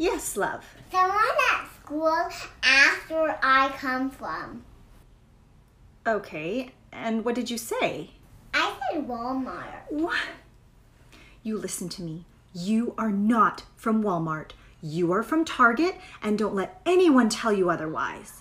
Yes, love. Someone at school asked where I come from. Okay, and what did you say? I said Walmart. What? You listen to me. You are not from Walmart. You are from Target, and don't let anyone tell you otherwise.